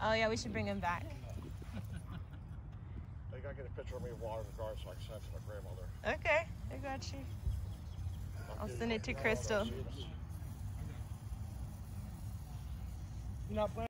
Oh yeah, we should bring him back. They gotta get a picture of me watering the garden so I can send it to my grandmother. Okay, I got you. I'll send it to Crystal. You're not playing?